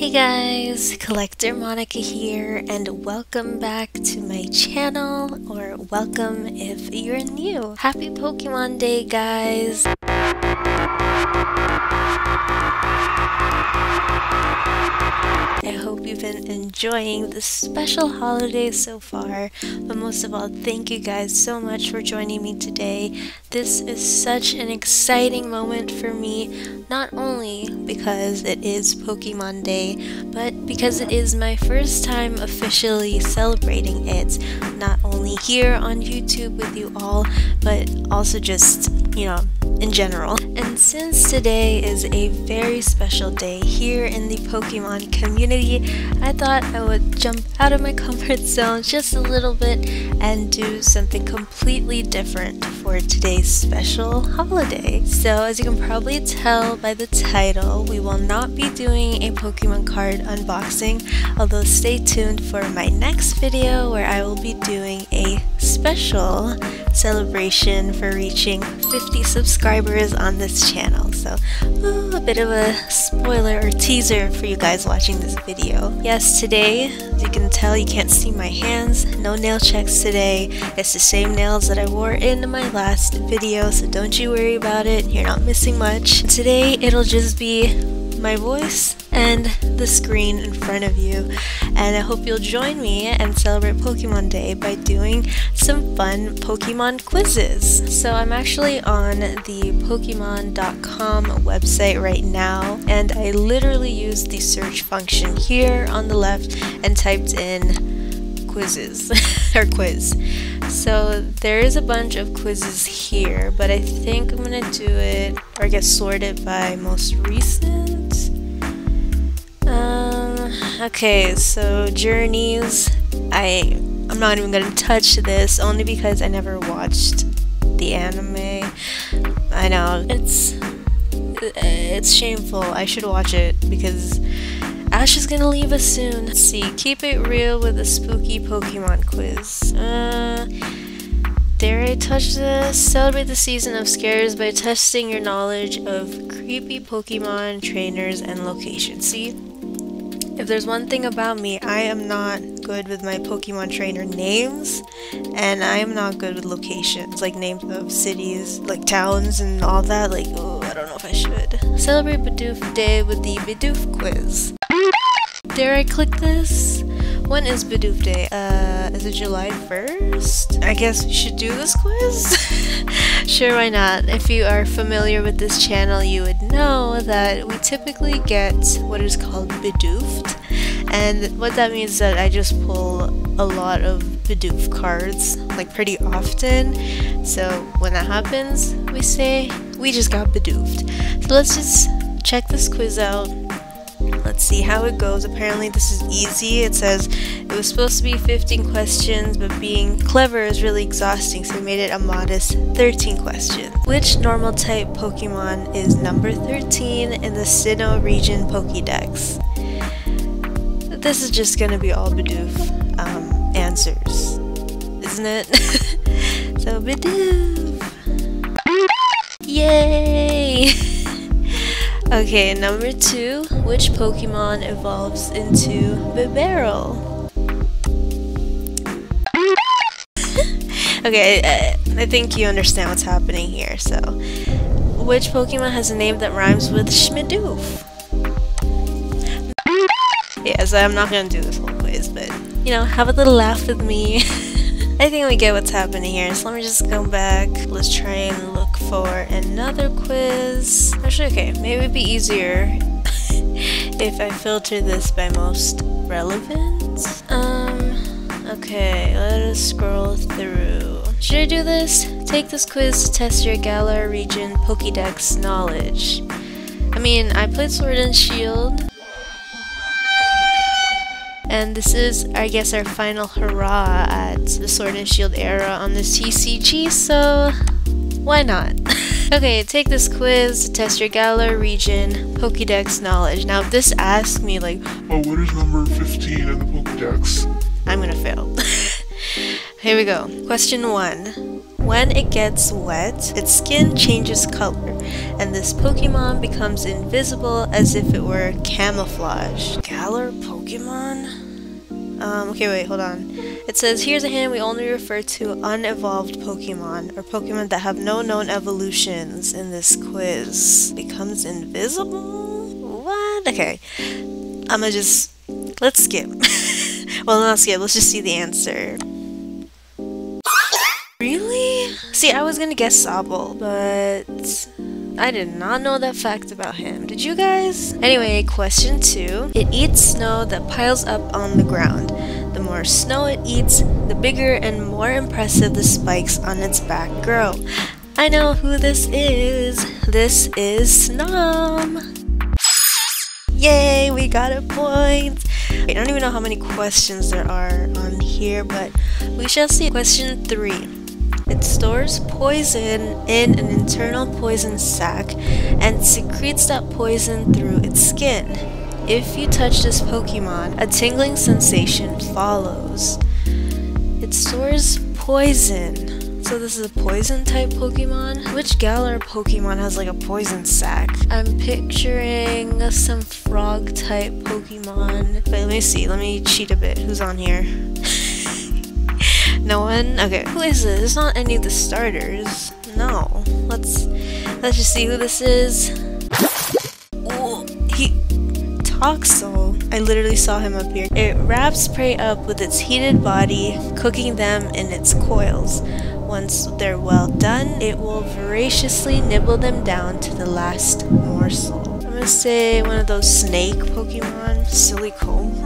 Hey guys, Collector Monica here, and welcome back to my channel, or welcome if you're new. Happy Pokemon Day, guys! I hope you've been enjoying this special holiday so far, but most of all, thank you guys so much for joining me today. This is such an exciting moment for me, not only because it is Pokemon Day, but because it is my first time officially celebrating it, not only here on YouTube with you all, but also just, you know, in general. And since today is a very special day here in the Pokemon community, I thought I would jump out of my comfort zone just a little bit and do something completely different for today's special holiday. So as you can probably tell by the title, we will not be doing a Pokemon card unboxing, although stay tuned for my next video where I will be doing a special celebration for reaching 50 subscribers on this channel. So ooh, a bit of a spoiler or teaser for you guys watching this video. Yes, today, as you can tell, you can't see my hands. No nail checks today. It's the same nails that I wore in my last video, so don't you worry about it. You're not missing much. Today, it'll just be my voice and the screen in front of you. And I hope you'll join me and celebrate Pokemon Day by doing some fun Pokemon quizzes. So I'm actually on the Pokemon.com website right now, and I literally used the search function here on the left and typed in quizzes or quiz. So there is a bunch of quizzes here, but I think I'm gonna do it or get sorted by most recent. Um, okay, so journeys. I I'm not even gonna touch this only because I never watched the anime. I know it's it's shameful. I should watch it because Ash is gonna leave us soon. Let's see. Keep it real with a spooky Pokemon quiz. Uh, dare I touch this? Celebrate the season of scares by testing your knowledge of creepy Pokemon trainers and locations. See? If there's one thing about me, I am not good with my Pokemon trainer names, and I am not good with locations, like names of cities, like towns and all that. Like, oh, I don't know if I should. Celebrate Bidoof Day with the Bidoof quiz. Dare I click this? When is Bidoof Day? Uh, is it July 1st? I guess we should do this quiz? sure, why not? If you are familiar with this channel, you would know that we typically get what is called Bidoofed. And what that means is that I just pull a lot of Bidoof cards, like pretty often. So when that happens, we say, we just got Bidoofed. So let's just check this quiz out Let's see how it goes. Apparently this is easy. It says it was supposed to be 15 questions, but being clever is really exhausting, so we made it a modest 13 questions. Which normal type Pokemon is number 13 in the Sinnoh region Pokédex? This is just gonna be all Bidoof um, answers, isn't it? so Bidoof! Yay! Okay, number two, which Pokemon evolves into Bibarel? okay, I, I, think you understand what's happening here, so. Which Pokemon has a name that rhymes with Schmidoof? Yeah, so I'm not gonna do this whole quiz, but, you know, have a little laugh with me. I think we get what's happening here, so let me just go back. Let's try and look for another quiz. Actually, okay, maybe it'd be easier if I filter this by most relevant. Um, okay, let us scroll through. Should I do this? Take this quiz to test your Galar region Pokédex knowledge. I mean, I played Sword and Shield, and this is, I guess, our final hurrah at the Sword and Shield era on this TCG, so why not? okay, take this quiz to test your Galar region Pokédex knowledge. Now, if this asks me, like, oh, what is number 15 in the Pokédex? I'm gonna fail. Here we go. Question 1. When it gets wet, its skin changes color, and this Pokemon becomes invisible as if it were camouflage. Galar Pokemon? Um, okay, wait, hold on. It says, here's a hint we only refer to unevolved Pokemon, or Pokemon that have no known evolutions in this quiz. Becomes invisible? What? Okay. I'ma just, let's skip. well, not skip, let's just see the answer. Really? See, I was gonna guess Sobble, but I did not know that fact about him. Did you guys? Anyway, question two. It eats snow that piles up on the ground. The more snow it eats, the bigger and more impressive the spikes on its back grow. I know who this is. This is Snom. Yay, we got a point. I don't even know how many questions there are on here, but we shall see. Question three. It stores poison in an internal poison sac and secretes that poison through its skin. If you touch this Pokemon, a tingling sensation follows. It stores poison. So this is a poison type Pokemon? Which Galar Pokemon has like a poison sac? I'm picturing some frog type Pokemon. Wait, let me see. Let me cheat a bit. Who's on here? No one? Okay. Who is this? It's not any of the starters. No. Let's let's just see who this is. Ooh, he Toxel. I literally saw him up here. It wraps prey up with its heated body, cooking them in its coils. Once they're well done, it will voraciously nibble them down to the last morsel. I'm gonna say one of those snake Pokemon, Silicobra.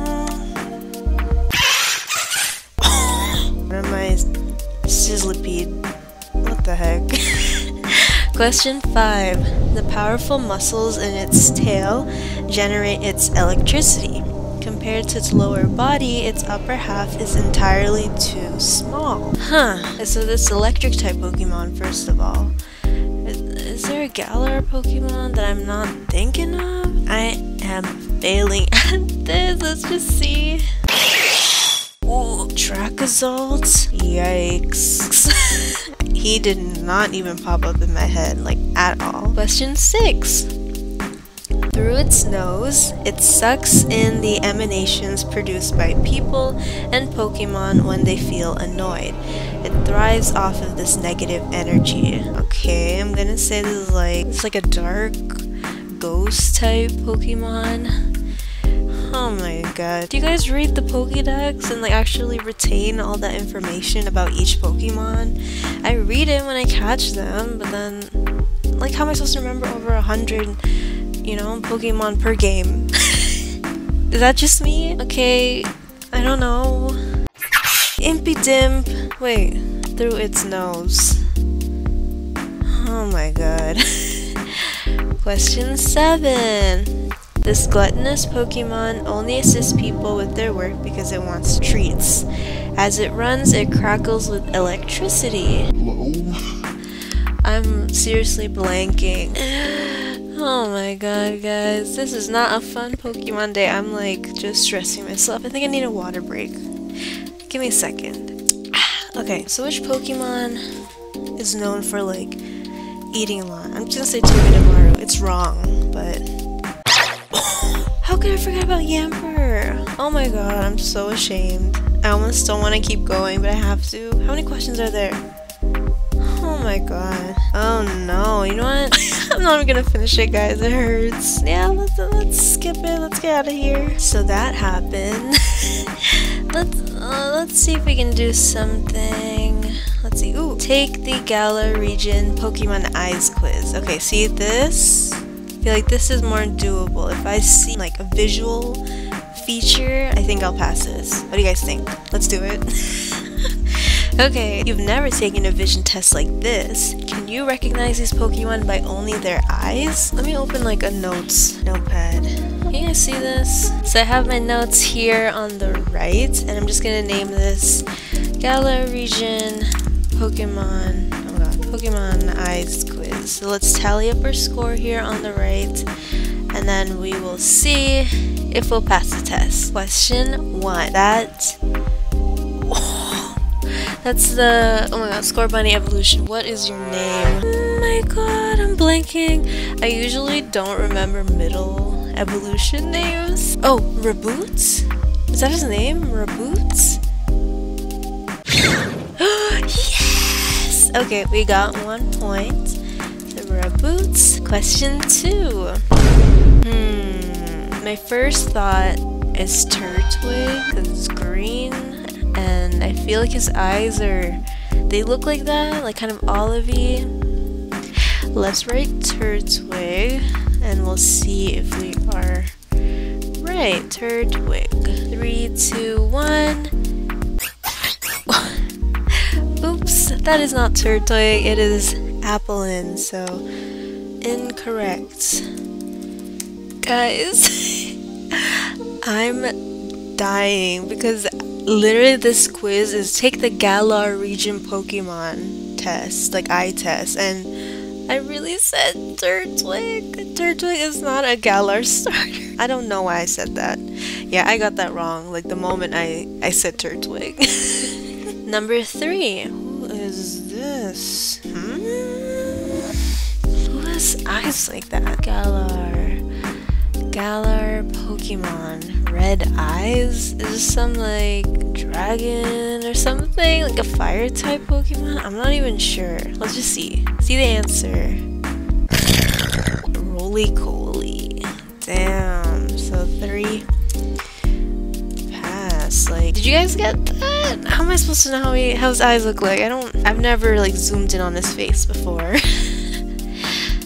The heck? Question 5. The powerful muscles in its tail generate its electricity. Compared to its lower body, its upper half is entirely too small. Huh. So this electric type Pokemon, first of all. Is, there a Galar Pokemon that I'm not thinking of? I am failing at this. Let's just see. Ooh, Dracozolt? Yikes. he did not even pop up in my head, like, at all. Question 6. Through its nose, it sucks in the emanations produced by people and Pokemon when they feel annoyed. It thrives off of this negative energy. Okay, I'm gonna say this is like, it's like a dark ghost type Pokemon. Oh my god. Do you guys read the Pokédex and like actually retain all that information about each Pokemon? I read it when I catch them, but then like how am I supposed to remember over a hundred, you know, Pokemon per game? Is that just me? Okay, I don't know. Impidimp. Wait, through its nose. Oh my god. Question 7. This gluttonous Pokemon only assists people with their work because it wants treats. As it runs, it crackles with electricity. Hello? I'm seriously blanking. Oh my god, guys. This is not a fun Pokemon day. I'm like just stressing myself. I think I need a water break. Give me a second. Okay, so which Pokemon is known for like eating a lot? I'm just gonna say Togedemaru. It's wrong, but how could I forget about Yamper? Oh my god, I'm so ashamed. I almost don't want to keep going, but I have to. How many questions are there? Oh my god. Oh no, you know what? I'm not even gonna finish it, guys. It hurts. Yeah, let's, let's skip it. Let's get out of here. So that happened. let's, uh, let's see if we can do something. Let's see. Ooh, take the Galar region Pokemon Eyes quiz. Okay, see this? Feel like this is more doable. If I see like a visual feature, I think I'll pass this. What do you guys think? Let's do it. okay, you've never taken a vision test like this. Can you recognize these Pokemon by only their eyes? Let me open like a notes notepad. Can you guys see this? So I have my notes here on the right, and I'm just gonna name this Galar Region Pokemon, Pokemon Eyes quiz. so let's tally up our score here on the right, and then we will see if we'll pass the test. Question one. That, oh, That's the, oh my god, Scorbunny evolution. What is your name? Oh my god, I'm blanking. I usually don't remember middle evolution names. Oh, Raboot? Is that his name? Raboot? Okay, we got one point. So Raboot. Question two. Hmm, my first thought is Turtwig, because it's green and I feel like his eyes are they look like that like kind of olivey let's write Turtwig and we'll see if we are right Turtwig three two one that is not Turtwig it is Applin so incorrect guys I'm dying because literally this quiz is take the Galar region Pokemon test, like eye test, and I really said Turtwig. Turtwig is not a Galar starter. I don't know why I said that. Yeah, I got that wrong. Like the moment I I said Turtwig. Number three. Is this? Hmm? Who has eyes like that? Galar. Galar Pokemon. Red eyes? Is this some like dragon or something? Like a fire type Pokemon? I'm not even sure. Let's just see. See the answer. Rolycoly. Damn. Did you guys get that? How am I supposed to know how, he, how his eyes look like? I don't. I've never like zoomed in on this face before.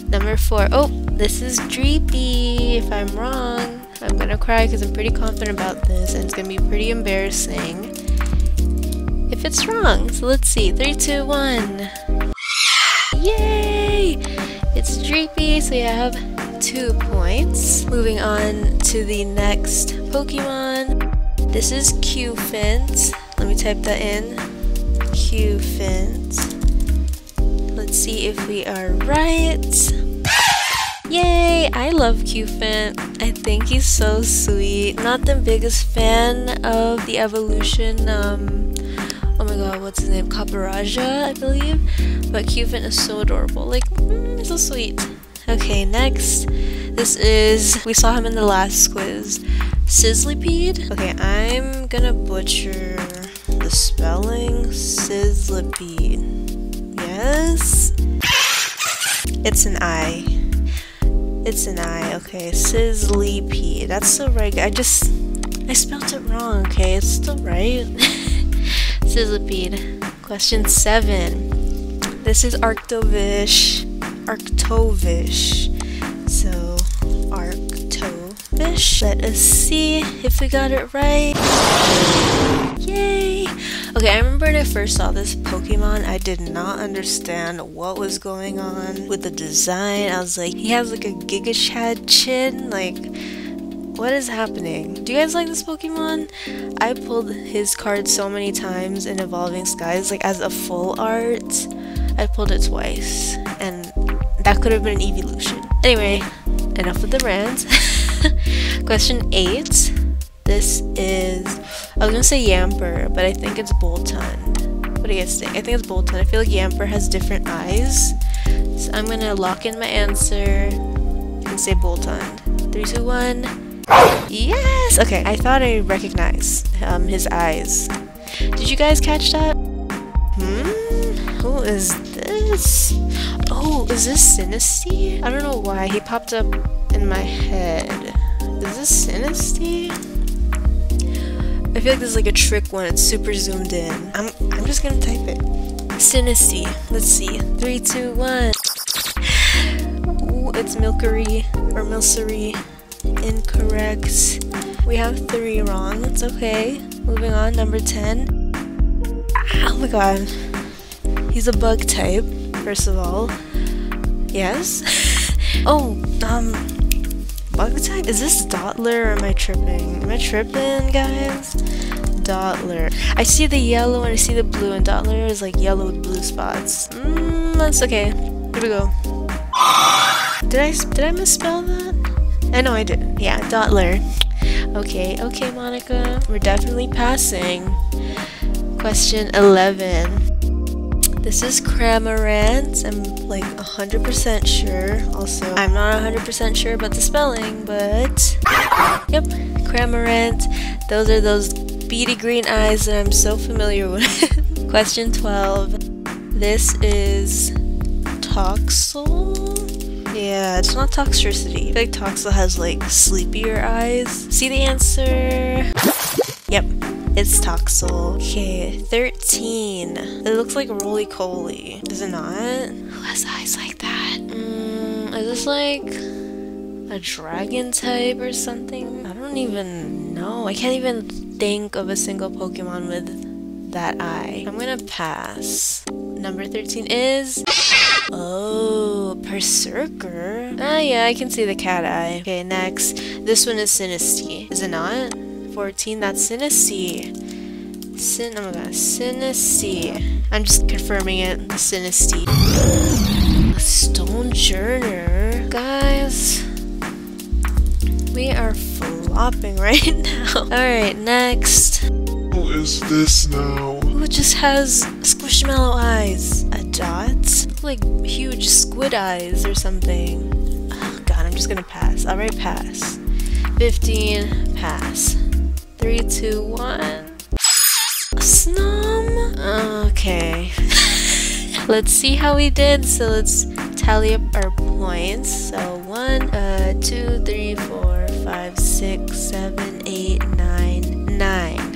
Number four. Oh, this is Dreepy. If I'm wrong, I'm gonna cry because I'm pretty confident about this and it's gonna be pretty embarrassing if it's wrong. So let's see. Three, two, one. Yay! It's Dreepy, so you have two points. Moving on to the next Pokemon. This is Cufant. Let me type that in. Cufant. Let's see if we are right. Yay! I love Cufant. I think he's so sweet. Not the biggest fan of the evolution, um, oh my god, what's his name? Copperajah, I believe. But Cufant is so adorable. Like, mm, so sweet. Okay, next. This is, we saw him in the last quiz. Sizzlipede? Okay, I'm gonna butcher the spelling. Sizzlipede. Yes? It's an I. It's an I, okay. Sizzlipede. That's so right. I just, I spelled it wrong, okay? It's still right. Sizzlipede. Question seven. This is Arctovish. Arctovish. Arctovish. Let us see if we got it right. Yay! Okay, I remember when I first saw this Pokemon, I did not understand what was going on with the design. I was like, he has like a Giga chin, like, what is happening? Do you guys like this Pokemon? I pulled his card so many times in Evolving Skies, like as a full art. I pulled it twice, and that could have been an evolution. Anyway, enough with the rants. Question 8. This is, I was gonna say Yamper, but I think it's Boltund. What do you guys think? I think it's Boltund. I feel like Yamper has different eyes. So I'm gonna lock in my answer and say Boltund. Three, two, one. Yes! Okay, I thought I recognized um, his eyes. Did you guys catch that? Hmm? Who is this? Oh, is this Sinistea? I don't know why. He popped up in my head. Is this Sinistea? I feel like this is like a trick when it's super zoomed in. I'm I'm just gonna type it. Sinistea. Let's see. Three, two, one. Ooh, it's Milcery or Milcery. Incorrect. We have three wrong. It's okay. Moving on. Number ten. Ah, oh my god. He's a bug type. First of all. Yes. oh, um, bug type? Is this Dottler or am I tripping? Am I tripping, guys? Dottler. I see the yellow and I see the blue, and Dottler is like yellow with blue spots. Mmm, that's okay. Here we go. Did I did I misspell that? I know I did. Yeah, Dottler. Okay, okay, Monica. We're definitely passing. Question 11. This is Cramorant. I'm like 100% sure. Also, I'm not 100% sure about the spelling, but yep, Cramorant. Those are those beady green eyes that I'm so familiar with. Question 12. This is Toxel? Yeah, it's not Toxtricity. I feel like Toxel has like sleepier eyes. See the answer? It's Toxel. Okay, 13. It looks like Rolycoly. Is it not? Who has eyes like that? Mm, is this like a dragon type or something? I don't even know. I can't even think of a single Pokemon with that eye. I'm gonna pass. Number 13 is... Oh, Perrserker. Ah, yeah, I can see the cat eye. Okay, next. This one is Sinistea. Is it not? 14, that's Sinistea. Sin, oh my god, Sinistea. I'm just confirming it, Sinistea. Stonjourner. Guys, we are flopping right now. Alright, next. What is this now? Who just has squishmallow eyes? A dot? Like huge squid eyes or something. Oh god, I'm just gonna pass. Alright, pass. 15, pass. Three, two, one. Snom? Okay. let's see how we did. So let's tally up our points. So one, uh, two, three, four, five, six, seven, eight, nine, nine.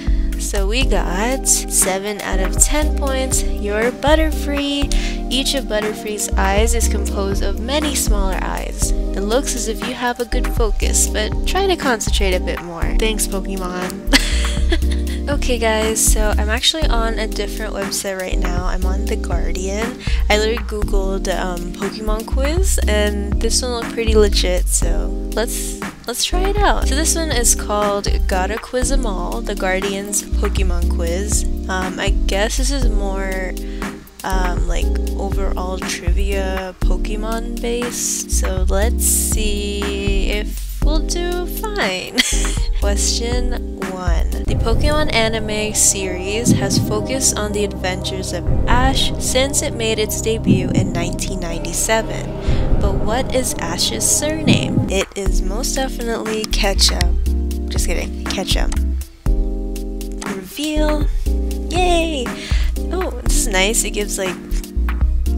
So we got 7 out of 10 points. You're Butterfree. Each of Butterfree's eyes is composed of many smaller eyes. It looks as if you have a good focus, but try to concentrate a bit more. Thanks, Pokemon. okay guys, so I'm actually on a different website right now. I'm on The Guardian. I literally googled um, Pokemon quiz and this one looked pretty legit, so let's let's try it out. So this one is called Gotta Quiz 'em All, The Guardian's Pokemon Quiz. Um, I guess this is more um, like overall trivia Pokemon based. So let's see if we'll do fine. Question 1. The Pokemon anime series has focused on the adventures of Ash since it made its debut in 1997. But what is Ash's surname? It is most definitely Ketchum. Just kidding, Ketchum. Reveal. Yay! Oh, this is nice. It gives like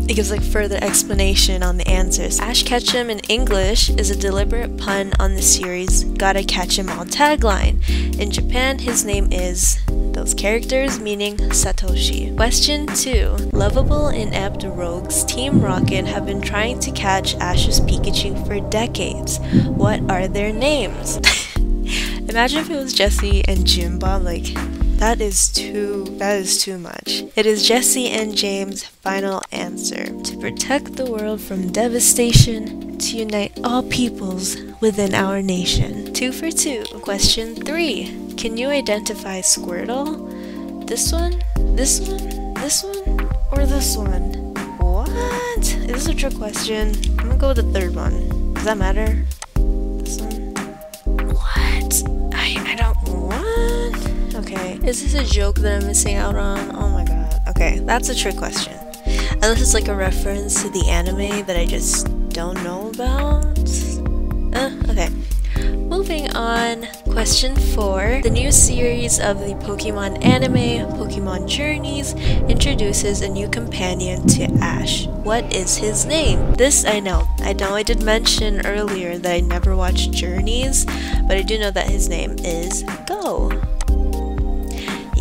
it gives like further explanation on the answers. Ash Ketchum in English is a deliberate pun on the series Gotta Catch 'em All tagline. In Japan, his name is those characters meaning Satoshi. Question 2. Lovable inept rogues Team Rocket have been trying to catch Ash's Pikachu for decades. What are their names? Imagine if it was Jessie and Jim Bob, like that is too that is too much. It is Jessie and James' final answer. To protect the world from devastation, to unite all peoples within our nation. Two for two. Question three. Can you identify Squirtle? This one? This one? This one? Or this one? What? Is this a trick question? I'm gonna go with the third one. Does that matter? Okay. Is this a joke that I'm missing out on? Oh my god. Okay, that's a trick question. Unless it's like a reference to the anime that I just don't know about. Uh, okay. Moving on, question 4. The new series of the Pokemon anime, Pokemon Journeys, introduces a new companion to Ash. What is his name? This I know. I know I did mention earlier that I never watched Journeys, but I do know that his name is Go.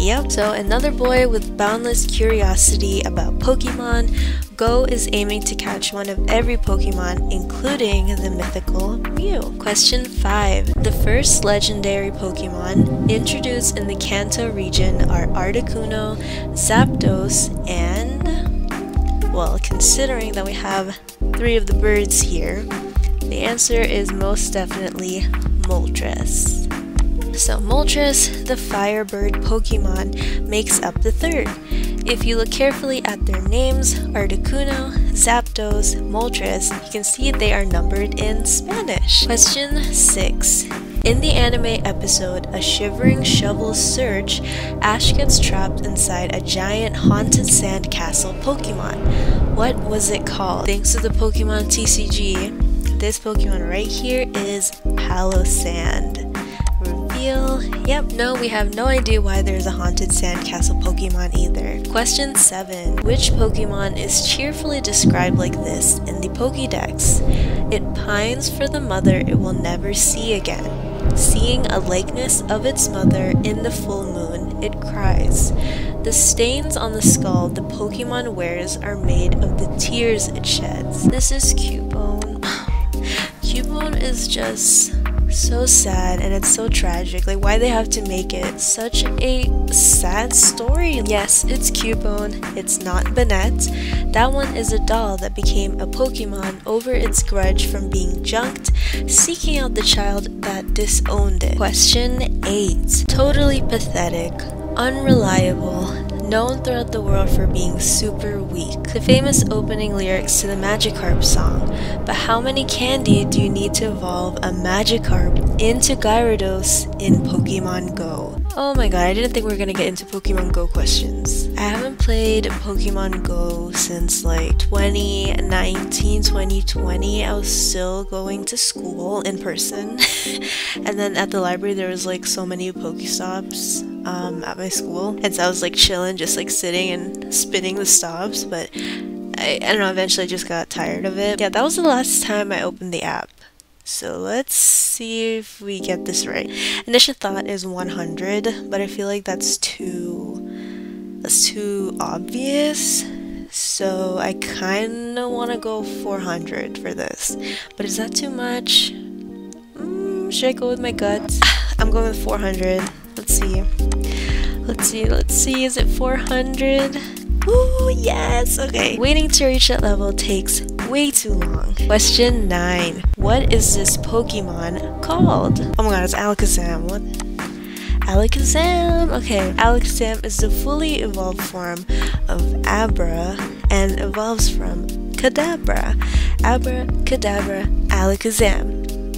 Yep, so another boy with boundless curiosity about Pokemon, Go is aiming to catch one of every Pokemon, including the mythical Mew. Question 5. The first legendary Pokemon introduced in the Kanto region are Articuno, Zapdos, and... Well, considering that we have three of the birds here, the answer is most definitely Moltres. So Moltres, the firebird Pokemon, makes up the third. If you look carefully at their names, Articuno, Zapdos, Moltres, you can see they are numbered in Spanish. Question 6. In the anime episode A Shivering Shovel Search, Ash gets trapped inside a giant haunted sand castle Pokemon. What was it called? Thanks to the Pokemon TCG, this Pokemon right here is Palossand. Yep, no, we have no idea why there's a haunted sandcastle Pokemon either. Question 7. Which Pokemon is cheerfully described like this in the Pokédex? It pines for the mother it will never see again. Seeing a likeness of its mother in the full moon, it cries. The stains on the skull the Pokemon wears are made of the tears it sheds. This is Cubone. Cubone is just so sad and it's so tragic. Like, why they have to make it such a sad story? Yes, it's Cubone, it's not Banette. That one is a doll that became a Pokemon over its grudge from being junked, seeking out the child that disowned it. Question 8. Totally pathetic, unreliable, known throughout the world for being super weak. The famous opening lyrics to the Magikarp song, but how many candy do you need to evolve a Magikarp into Gyarados in Pokemon Go? Oh my god, I didn't think we were gonna get into Pokemon Go questions. I haven't played Pokemon Go since like 2019, 2020. I was still going to school in person. and then at the library there was like so many Pokestops um, at my school. And so I was like chilling, just like sitting and spinning the stops, but I, I don't know, eventually I just got tired of it. Yeah, that was the last time I opened the app. So let's see if we get this right. Initial thought is 100, but I feel like that's too that's too obvious. So I kind of want to go 400 for this. But is that too much? Mm, should I go with my gut? I'm going with 400. Let's see. Let's see, let's see. Is it 400? Ooh, yes! Okay. Waiting to reach that level takes way too long. Question 9. What is this Pokemon called? Oh my god, it's Alakazam. What? Alakazam! Okay, Alakazam is the fully evolved form of Abra and evolves from Kadabra. Abra, Kadabra, Alakazam.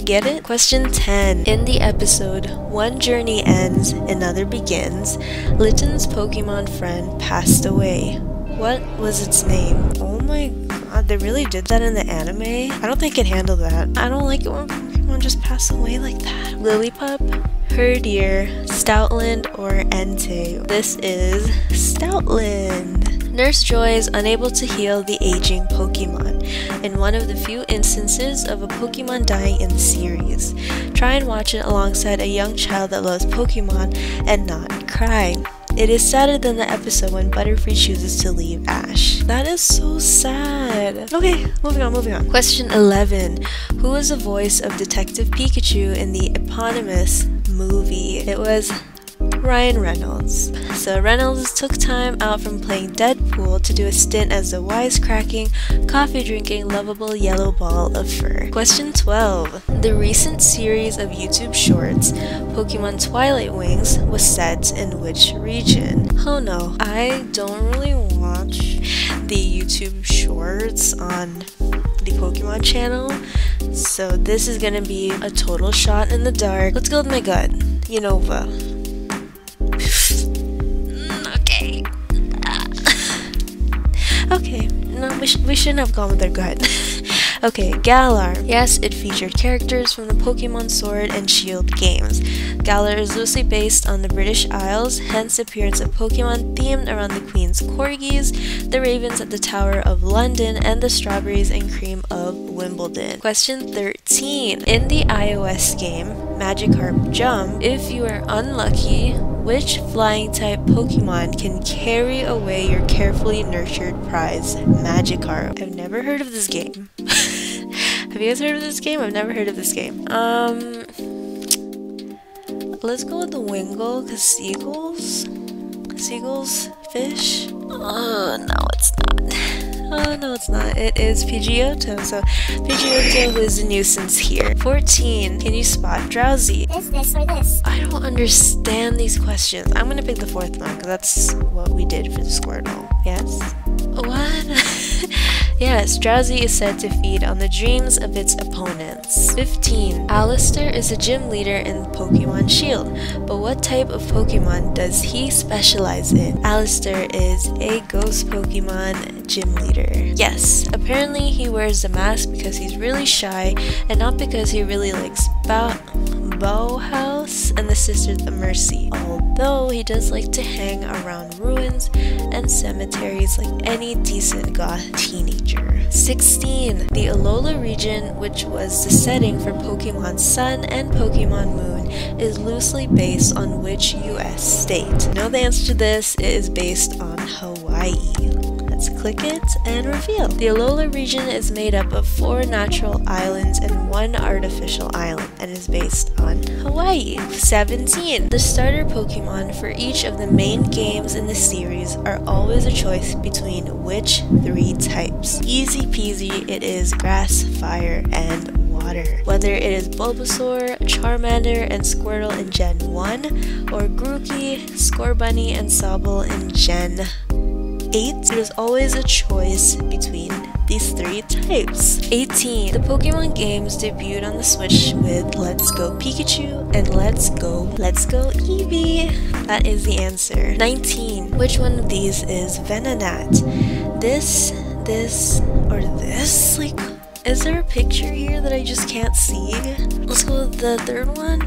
Get it? Question 10. In the episode One Journey Ends, Another Begins, Litten's Pokemon friend passed away. What was its name? Oh my god, they really did that in the anime? I don't think I can handle that. I don't like it when Pokemon just pass away like that. Lillipup, Herdier, Stoutland, or Entei. This is Stoutland. Nurse Joy is unable to heal the aging Pokemon, in one of the few instances of a Pokemon dying in the series. Try and watch it alongside a young child that loves Pokemon and not cry. It is sadder than the episode when Butterfree chooses to leave Ash. That is so sad. Okay, moving on, moving on. Question 11. Who was the voice of Detective Pikachu in the eponymous movie? It was Ryan Reynolds. So Reynolds took time out from playing Deadpool to do a stint as the wisecracking, coffee drinking, lovable yellow ball of fur. Question 12. The recent series of YouTube shorts, Pokemon Twilight Wings, was set in which region? Oh no, I don't really watch the YouTube shorts on the Pokemon channel, so this is gonna be a total shot in the dark. Let's go with my gut. Unova. Okay, no, we, sh we shouldn't have gone with our gut. okay, Galar. Yes, it featured characters from the Pokemon Sword and Shield games. Galar is loosely based on the British Isles, hence the appearance of Pokemon themed around the Queen's Corgis, the Ravens at the Tower of London, and the Strawberries and Cream of Wimbledon. Question 13. In the iOS game, Magikarp Jump, if you are unlucky, which flying type Pokemon can carry away your carefully nurtured prize, Magikarp? I've never heard of this game. Have you guys heard of this game? I've never heard of this game. Um, let's go with the Wingull, because seagulls? Seagulls? Fish? Oh, no, it's not. Oh, no, it's not. It is Pidgeotto. So, Pidgeotto is a nuisance here. 14. Can you spot Drowzee? This, this, or this. I don't understand these questions. I'm gonna pick the fourth one because that's what we did for the Squirtle. Yes? What? Yes, Drowzee is said to feed on the dreams of its opponents. 15. Allister is a gym leader in Pokemon Shield, but what type of Pokemon does he specialize in? Allister is a ghost Pokemon gym leader. Yes, apparently he wears the mask because he's really shy and not because he really likes bow Bauhaus and the Sisters of Mercy, although he does like to hang around ruins and cemeteries like any decent goth teenager. 16. The Alola region, which was the setting for Pokemon Sun and Pokemon Moon, is loosely based on which US state? Know the answer to this, it is based on Hawaii. Click it and reveal. The Alola region is made up of four natural islands and one artificial island and is based on Hawaii. 17. The starter Pokemon for each of the main games in the series are always a choice between which three types. Easy peasy, it is grass, fire, and water. Whether it is Bulbasaur, Charmander, and Squirtle in Gen 1, or Grookey, Scorbunny, and Sobble in Gen 8, there's always a choice between these three types. 18. The Pokemon games debuted on the Switch with Let's Go Pikachu and Let's Go Let's Go Eevee. That is the answer. 19. Which one of these is Venonat? This, this, or this? Like, is there a picture here that I just can't see? Let's go with the third one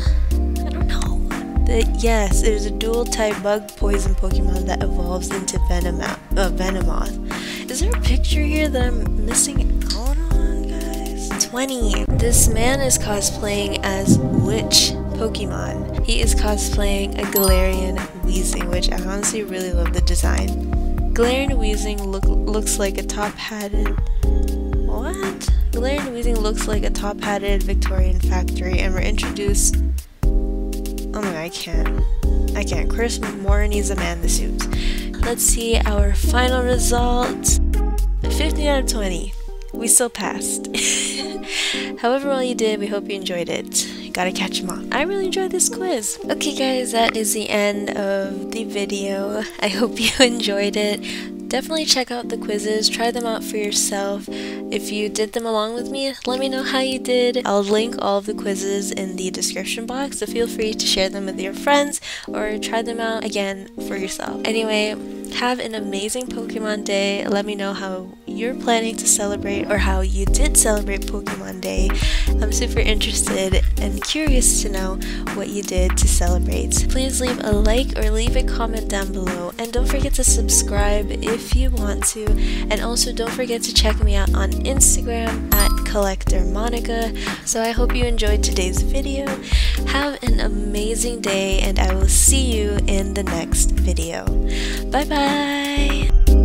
yes, it is a dual type bug poison Pokemon that evolves into Venomoth. Uh, Venomoth. Is there a picture here that I'm missing out on, guys? 20. This man is cosplaying as which Pokemon? He is cosplaying a Galarian Weezing, which I honestly really love the design. Galarian Weezing look, looks like a top-hatted... What? Galarian Weezing looks like a top-hatted Victorian factory and we're introduced Oh my god, I can't. I can't. Chris Moore needs a man the suit. Let's see our final result. 15 out of 20. We still passed. However well you did, we hope you enjoyed it. You gotta catch them all. I really enjoyed this quiz. Okay guys, that is the end of the video. I hope you enjoyed it definitely check out the quizzes, try them out for yourself. If you did them along with me, let me know how you did. I'll link all of the quizzes in the description box, so feel free to share them with your friends or try them out again for yourself. Anyway, have an amazing Pokemon Day. Let me know how you're planning to celebrate or how you did celebrate Pokemon Day. I'm super interested and curious to know what you did to celebrate. Please leave a like or leave a comment down below and don't forget to subscribe if you want to and also don't forget to check me out on Instagram at Collector Monica. So I hope you enjoyed today's video. Have an amazing day and I will see you in the next video. Bye bye!